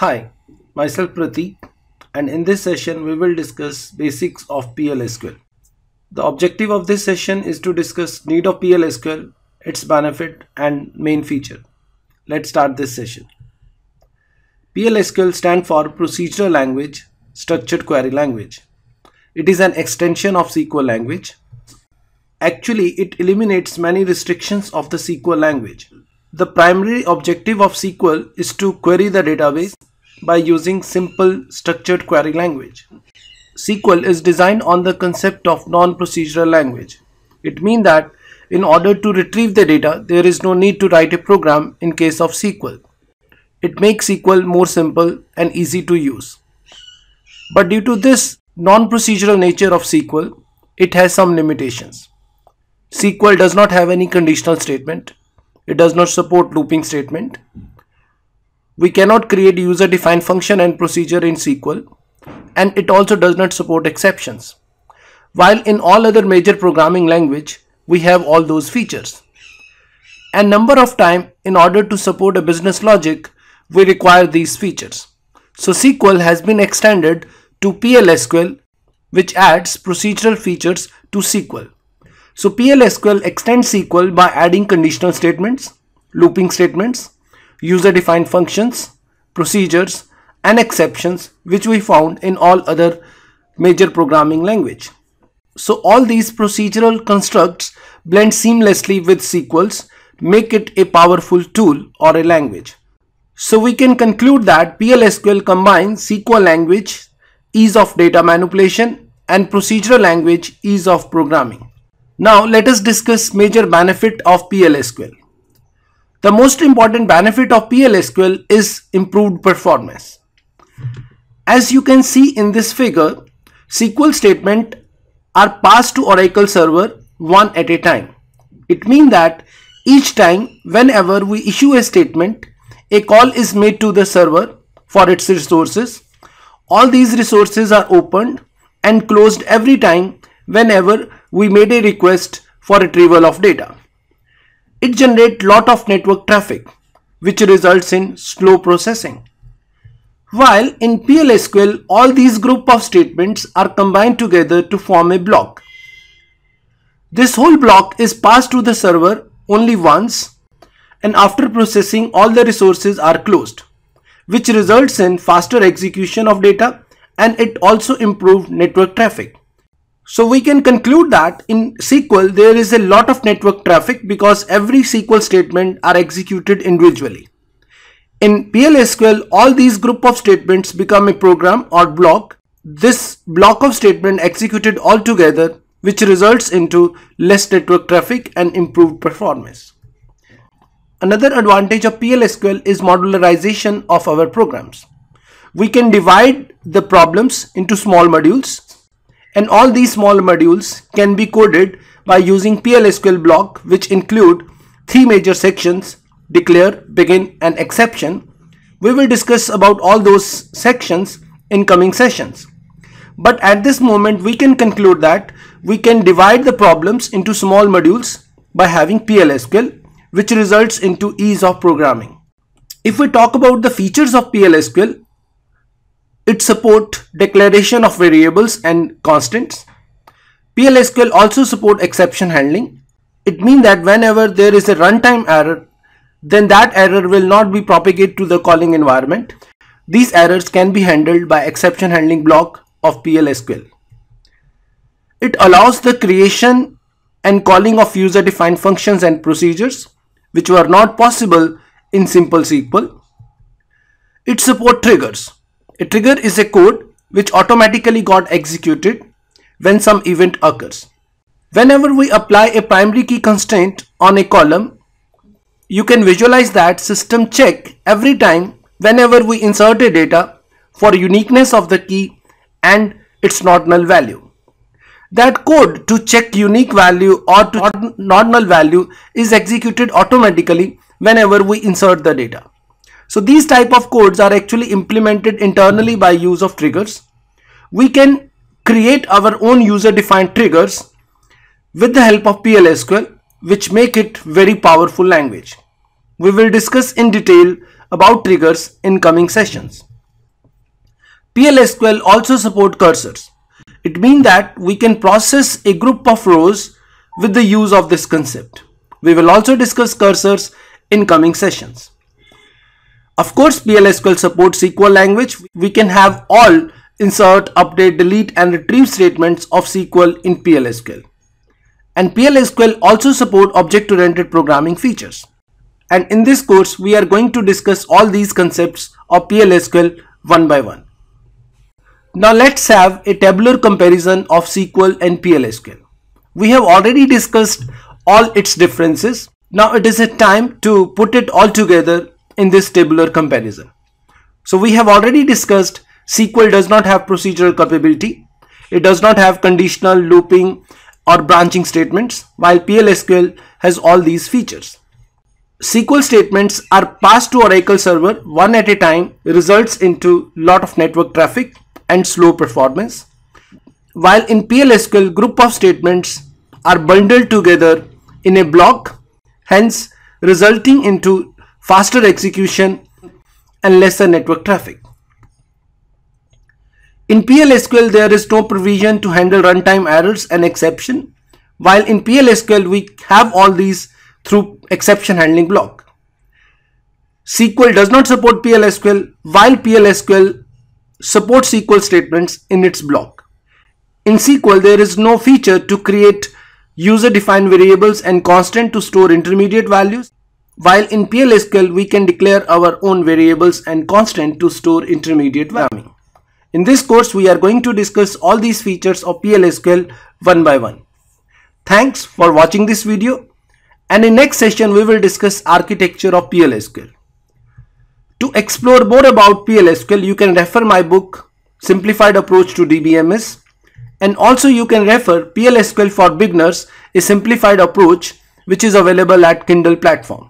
Hi, myself Parteek and in this session we will discuss basics of PLSQL. The objective of this session is to discuss need of PLSQL, its benefit and main feature. Let's start this session. PLSQL stand for Procedural Language Structured Query Language. It is an extension of SQL language. Actually, it eliminates many restrictions of the SQL language. The primary objective of SQL is to query the database by using simple structured query language. SQL is designed on the concept of non-procedural language. It means that in order to retrieve the data, there is no need to write a program in case of SQL. It makes SQL more simple and easy to use. But due to this non-procedural nature of SQL, it has some limitations. SQL does not have any conditional statement. It does not support looping statement. We cannot create user-defined function and procedure in SQL and it also does not support exceptions. While in all other major programming language, we have all those features. And number of time in order to support a business logic, we require these features. So SQL has been extended to PLSQL which adds procedural features to SQL. So PLSQL extends SQL by adding conditional statements, looping statements, user-defined functions, procedures, and exceptions which we found in all other major programming language. So all these procedural constructs blend seamlessly with SQLs, make it a powerful tool or a language. So we can conclude that PLSQL combines SQL language, ease of data manipulation, and procedural language, ease of programming. Now let us discuss major benefit of PLSQL. The most important benefit of PLSQL is improved performance. As you can see in this figure, SQL statements are passed to Oracle server one at a time. It means that each time whenever we issue a statement, a call is made to the server for its resources. All these resources are opened and closed every time whenever we made a request for retrieval of data. It generates lot of network traffic which results in slow processing. While in PLSQL all these group of statements are combined together to form a block. This whole block is passed to the server only once and after processing all the resources are closed which results in faster execution of data and it also improved network traffic. So we can conclude that in SQL there is a lot of network traffic because every SQL statement are executed individually. In PLSQL all these group of statements become a program or block. This block of statement executed all together which results into less network traffic and improved performance. Another advantage of PLSQL is modularization of our programs. We can divide the problems into small modules and all these small modules can be coded by using PLSQL block which include three major sections declare, begin and exception. We will discuss about all those sections in coming sessions. But at this moment we can conclude that we can divide the problems into small modules by having PLSQL which results into ease of programming. If we talk about the features of PLSQL, it support declaration of variables and constants. PLSQL also support exception handling. It means that whenever there is a runtime error, then that error will not be propagated to the calling environment. These errors can be handled by exception handling block of PLSQL. It allows the creation and calling of user-defined functions and procedures, which were not possible in simple SQL. It support triggers. A trigger is a code which automatically got executed when some event occurs. Whenever we apply a primary key constraint on a column, you can visualize that system check every time whenever we insert a data for uniqueness of the key and its null value. That code to check unique value or to null value is executed automatically whenever we insert the data. So these type of codes are actually implemented internally by use of triggers. We can create our own user defined triggers with the help of PLSQL which make it very powerful language. We will discuss in detail about triggers in coming sessions. PLSQL also support cursors. It means that we can process a group of rows with the use of this concept. We will also discuss cursors in coming sessions. Of course, PLSQL supports SQL language. We can have all insert, update, delete and retrieve statements of SQL in PLSQL. And PLSQL also support object-oriented programming features. And in this course, we are going to discuss all these concepts of PLSQL one by one. Now let's have a tabular comparison of SQL and PLSQL. We have already discussed all its differences. Now it is a time to put it all together in this tabular comparison. So we have already discussed SQL does not have procedural capability. It does not have conditional looping or branching statements while PLSQL has all these features. SQL statements are passed to Oracle server one at a time results into lot of network traffic and slow performance. While in PLSQL group of statements are bundled together in a block hence resulting into faster execution and lesser network traffic. In PLSQL there is no provision to handle runtime errors and exception while in PLSQL we have all these through exception handling block. SQL does not support PLSQL while PLSQL supports SQL statements in its block. In SQL, there is no feature to create user-defined variables and constant to store intermediate values, while in PLSQL, we can declare our own variables and constant to store intermediate values. In this course, we are going to discuss all these features of PLSQL one by one. Thanks for watching this video and in next session we will discuss architecture of PLSQL. To explore more about PLSQL you can refer my book Simplified Approach to DBMS and also you can refer PLSQL for Beginners a simplified approach which is available at Kindle platform.